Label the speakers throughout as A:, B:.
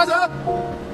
A: 开始。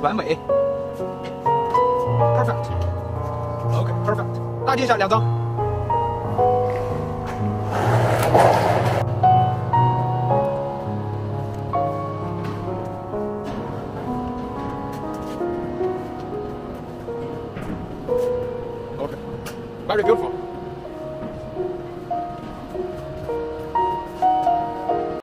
A: 完美，perfect。OK，perfect。大接下两张。OK，very beautiful。